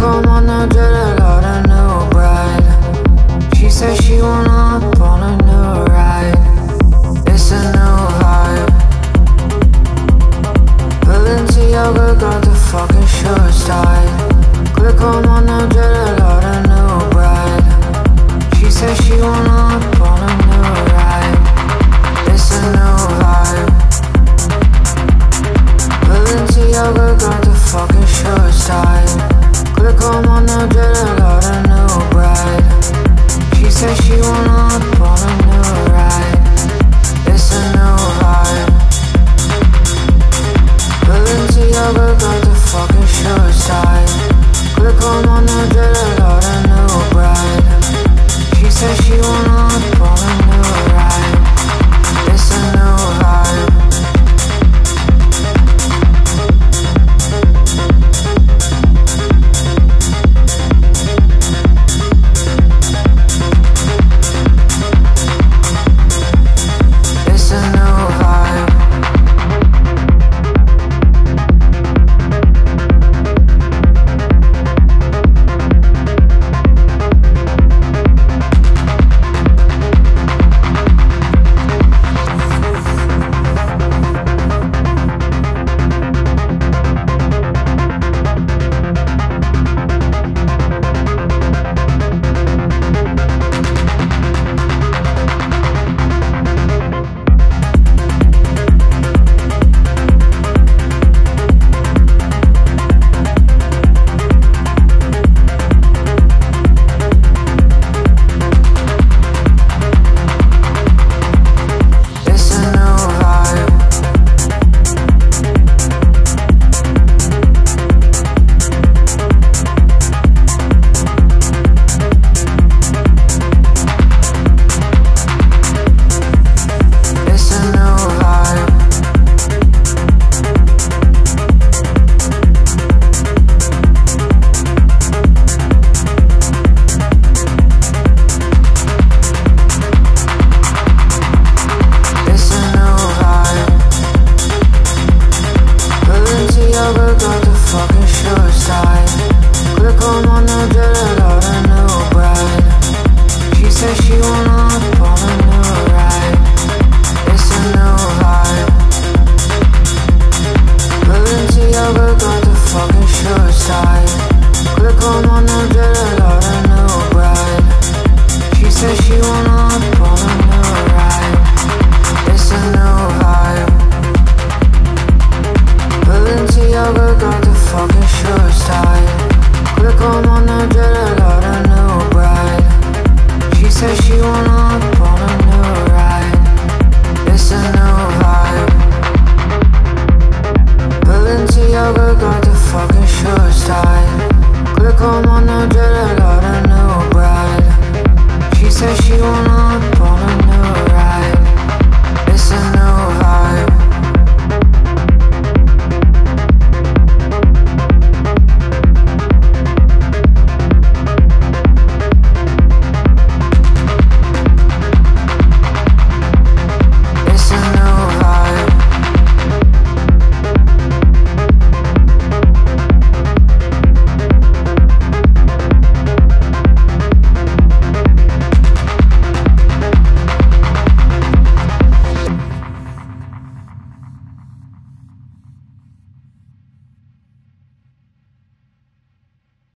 come on the now, Jada got a new bride. She says she wanna up on a new ride. It's a new vibe. Balenciaga got the fucking shirts tied. Click on the now, Jada got a new bride. She says she won't she wanna. fucking sure it's time. Click on my address.